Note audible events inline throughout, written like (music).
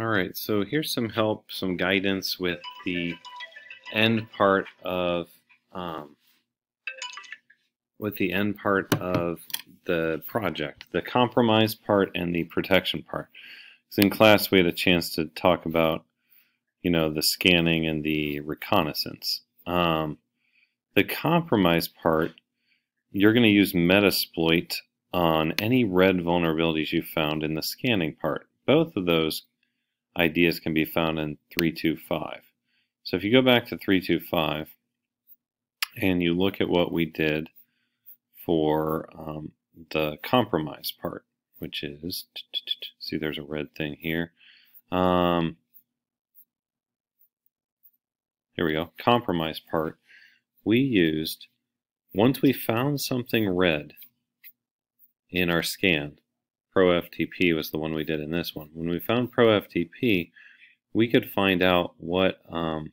All right, so here's some help, some guidance with the end part of um, with the end part of the project, the compromise part and the protection part. Because in class we had a chance to talk about, you know, the scanning and the reconnaissance. Um, the compromise part, you're going to use Metasploit on any red vulnerabilities you found in the scanning part. Both of those ideas can be found in 325. So if you go back to 325 and you look at what we did for um, the compromise part, which is, see there's a red thing here. Um, here we go, compromise part. We used, once we found something red in our scan, ProFTP was the one we did in this one. When we found ProFTP, we could find out what um,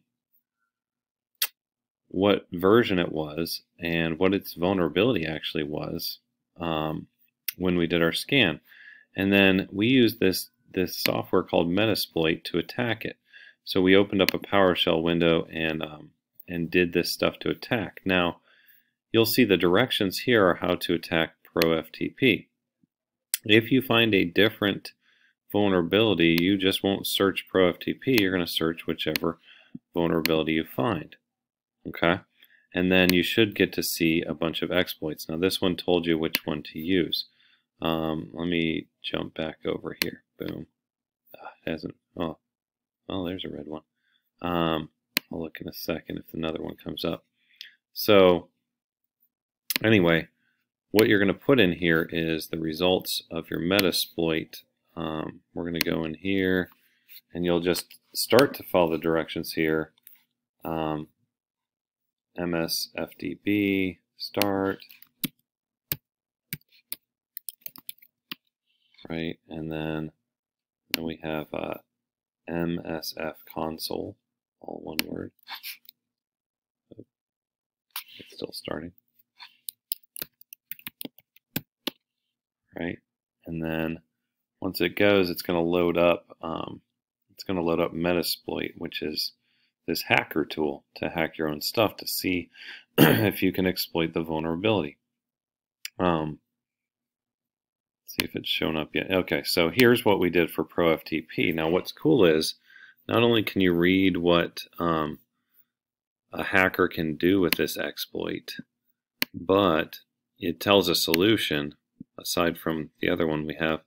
what version it was and what its vulnerability actually was um, when we did our scan. And then we used this this software called Metasploit to attack it. So we opened up a PowerShell window and um, and did this stuff to attack. Now you'll see the directions here are how to attack ProFTP. If you find a different vulnerability, you just won't search ProFTP. You're going to search whichever vulnerability you find. Okay? And then you should get to see a bunch of exploits. Now this one told you which one to use. Um, let me jump back over here. Boom. Uh, hasn't. Oh, oh, there's a red one. Um, I'll look in a second if another one comes up. So anyway, what you're going to put in here is the results of your Metasploit. Um, we're going to go in here and you'll just start to follow the directions here. Um, MSFDB, start, right, and then, then we have uh, MSF console, all one word. It's still starting. Right? And then once it goes, it's going to load up. Um, it's going to load up Metasploit, which is this hacker tool to hack your own stuff to see (clears throat) if you can exploit the vulnerability. Um, see if it's shown up yet. Okay, so here's what we did for ProFTP. Now what's cool is not only can you read what um, a hacker can do with this exploit, but it tells a solution aside from the other one we have.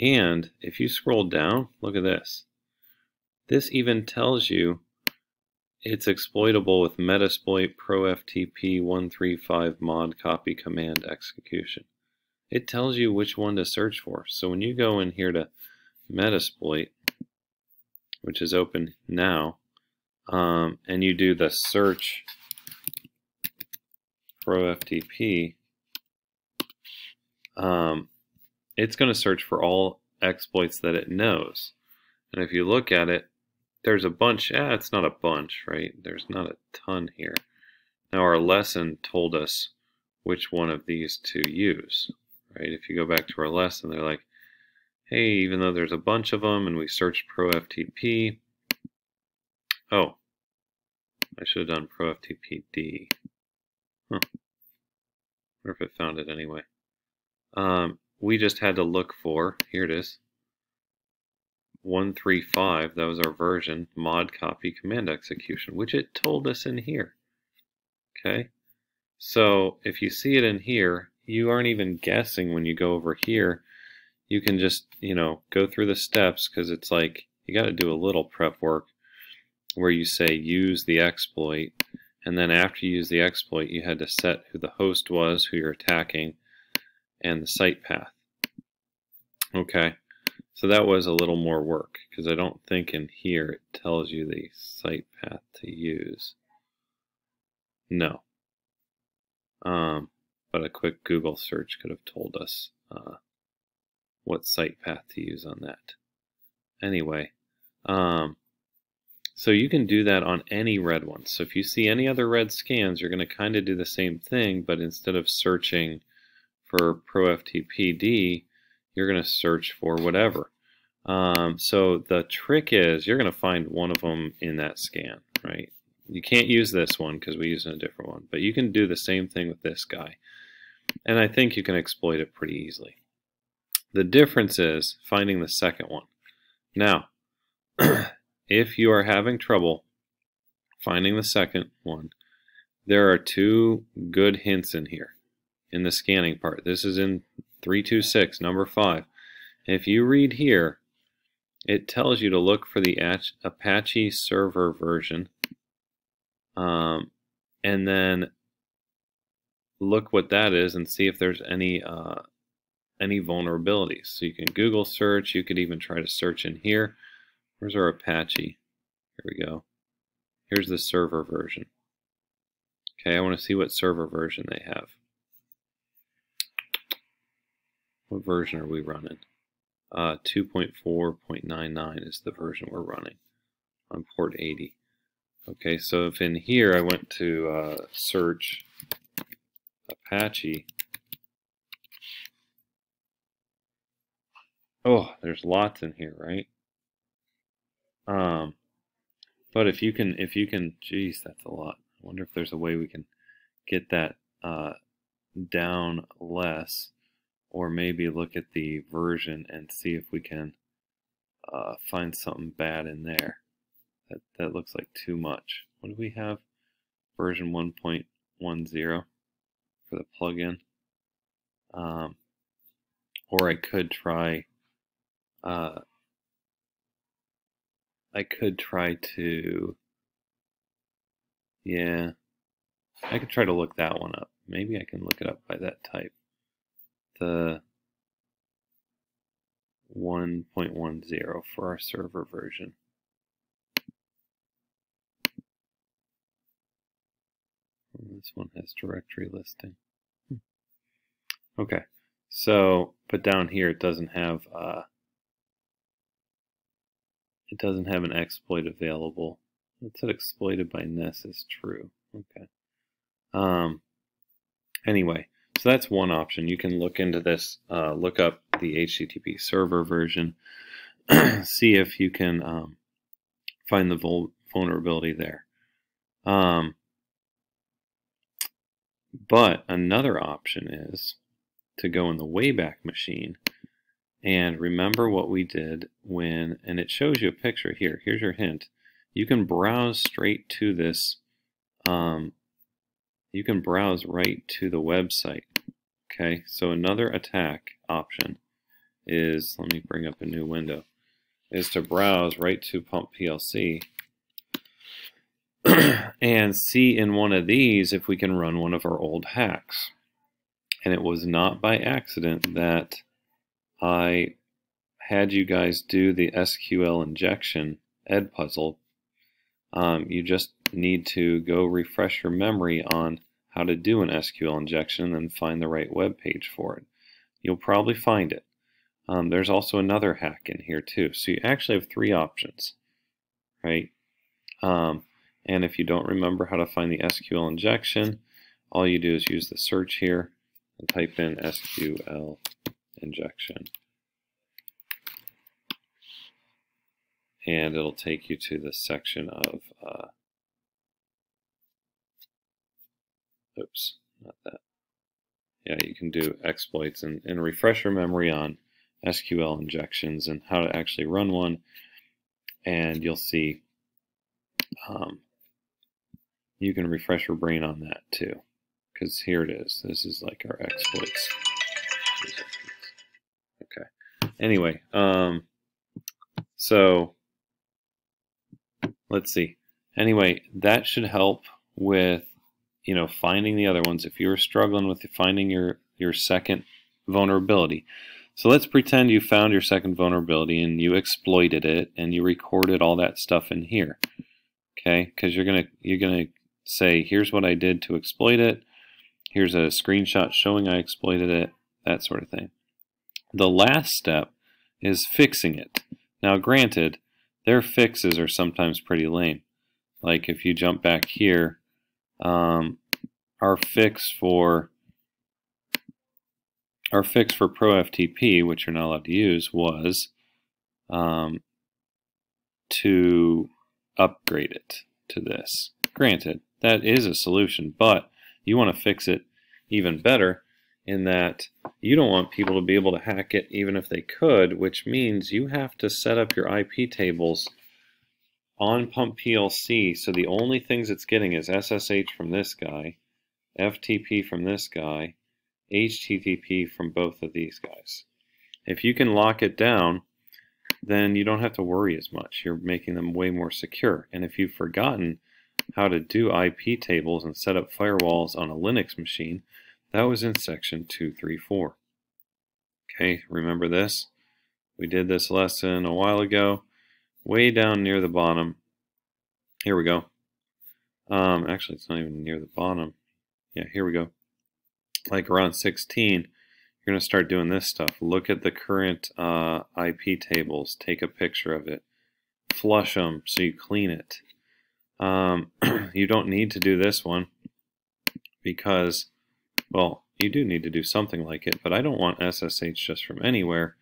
And if you scroll down, look at this. This even tells you it's exploitable with Metasploit Pro FTP 135 mod copy command execution. It tells you which one to search for. So when you go in here to Metasploit, which is open now, um, and you do the search Pro FTP, um, it's going to search for all exploits that it knows. And if you look at it, there's a bunch, eh, it's not a bunch, right? There's not a ton here. Now our lesson told us which one of these to use, right? If you go back to our lesson, they're like, hey, even though there's a bunch of them and we searched ProFTP, oh, I should have done ProFTPD. Huh. Or if it found it anyway. Um, we just had to look for, here it is, 135, that was our version, mod copy command execution, which it told us in here. Okay, so if you see it in here, you aren't even guessing when you go over here. You can just, you know, go through the steps because it's like you got to do a little prep work where you say use the exploit, and then after you use the exploit, you had to set who the host was, who you're attacking, and the site path. Okay, so that was a little more work because I don't think in here it tells you the site path to use. No. Um, but a quick Google search could have told us uh, what site path to use on that. Anyway, um, so you can do that on any red one. So if you see any other red scans, you're going to kind of do the same thing, but instead of searching for ProFTPD, you're going to search for whatever. Um, so the trick is you're going to find one of them in that scan, right? You can't use this one because we use a different one, but you can do the same thing with this guy. And I think you can exploit it pretty easily. The difference is finding the second one. Now, (clears throat) if you are having trouble finding the second one, there are two good hints in here in the scanning part. This is in 326, number 5. If you read here, it tells you to look for the Apache server version um, and then look what that is and see if there's any uh, any vulnerabilities. So you can Google search, you could even try to search in here. Where's our Apache? Here we go. Here's the server version. Okay, I want to see what server version they have. What version are we running? Uh, 2.4.99 is the version we're running on port 80. Okay, so if in here I went to uh, search Apache, oh, there's lots in here, right? Um, but if you can, if you can, geez, that's a lot. I wonder if there's a way we can get that uh, down less or maybe look at the version and see if we can uh, find something bad in there. That, that looks like too much. What do we have? Version 1.10 for the plugin. Um, or I could try uh, I could try to yeah I could try to look that one up. Maybe I can look it up by that type the 1.10 for our server version. This one has directory listing. Hmm. Okay, so but down here it doesn't have uh, it doesn't have an exploit available. It said exploited by Ness is true. Okay. Um. Anyway, so that's one option. You can look into this, uh, look up the HTTP server version, (clears throat) see if you can um, find the vul vulnerability there. Um, but another option is to go in the Wayback Machine and remember what we did when, and it shows you a picture here. Here's your hint. You can browse straight to this um, you can browse right to the website. Okay, so another attack option is, let me bring up a new window, is to browse right to Pump PLC (clears throat) and see in one of these if we can run one of our old hacks. And it was not by accident that I had you guys do the SQL injection Edpuzzle. Um, you just need to go refresh your memory on how to do an SQL injection and then find the right web page for it. You'll probably find it. Um, there's also another hack in here too. So you actually have three options, right? Um, and if you don't remember how to find the SQL injection, all you do is use the search here and type in SQL injection. And it'll take you to the section of uh, Oops, not that. Yeah, you can do exploits and, and refresh your memory on SQL injections and how to actually run one. And you'll see um, you can refresh your brain on that too. Because here it is. This is like our exploits. Okay. Anyway, um, so let's see. Anyway, that should help with you know, finding the other ones, if you're struggling with finding your, your second vulnerability. So let's pretend you found your second vulnerability and you exploited it and you recorded all that stuff in here. Okay, because you're gonna you're gonna say, here's what I did to exploit it. Here's a screenshot showing I exploited it, that sort of thing. The last step is fixing it. Now granted, their fixes are sometimes pretty lame. Like if you jump back here um, our fix for our fix for ProFTP, which you're not allowed to use, was um, to upgrade it to this. Granted, that is a solution, but you want to fix it even better in that you don't want people to be able to hack it even if they could, which means you have to set up your IP tables on Pump PLC so the only things it's getting is SSH from this guy, FTP from this guy, HTTP from both of these guys. If you can lock it down, then you don't have to worry as much. You're making them way more secure. And if you've forgotten how to do IP tables and set up firewalls on a Linux machine, that was in section 234. Okay, remember this? We did this lesson a while ago, way down near the bottom. Here we go. Um, actually, it's not even near the bottom. Yeah, here we go. Like around 16, you're going to start doing this stuff. Look at the current uh, IP tables. Take a picture of it. Flush them so you clean it. Um, (clears throat) you don't need to do this one because well, you do need to do something like it, but I don't want SSH just from anywhere.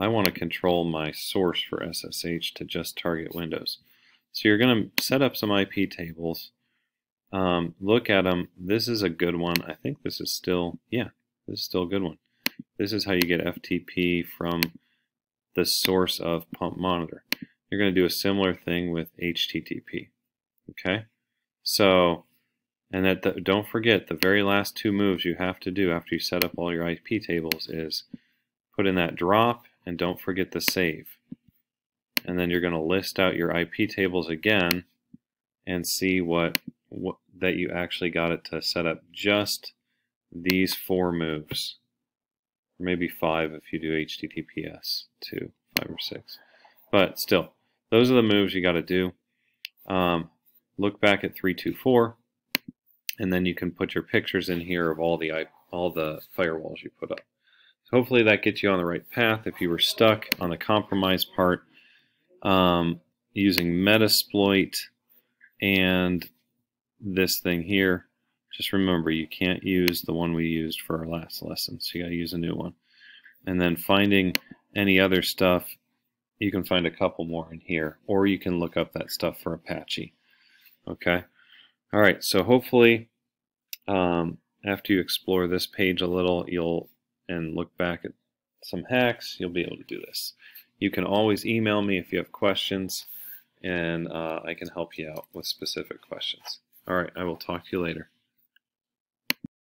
I want to control my source for SSH to just target Windows. So you're going to set up some IP tables, um, look at them. This is a good one. I think this is still, yeah, this is still a good one. This is how you get FTP from the source of pump monitor. You're going to do a similar thing with HTTP. Okay, so and that the, don't forget, the very last two moves you have to do after you set up all your IP tables is put in that drop and don't forget to save. And then you're going to list out your IP tables again and see what, what that you actually got it to set up just these four moves. Or maybe five if you do HTTPS, two, five or six. But still, those are the moves you got to do. Um, look back at 324 and then you can put your pictures in here of all the all the firewalls you put up. Hopefully that gets you on the right path. If you were stuck on the compromise part, um, using Metasploit and this thing here, just remember you can't use the one we used for our last lesson, so you got to use a new one. And then finding any other stuff, you can find a couple more in here, or you can look up that stuff for Apache. Okay. All right, so hopefully um, after you explore this page a little, you'll and look back at some hacks, you'll be able to do this. You can always email me if you have questions, and uh, I can help you out with specific questions. All right, I will talk to you later.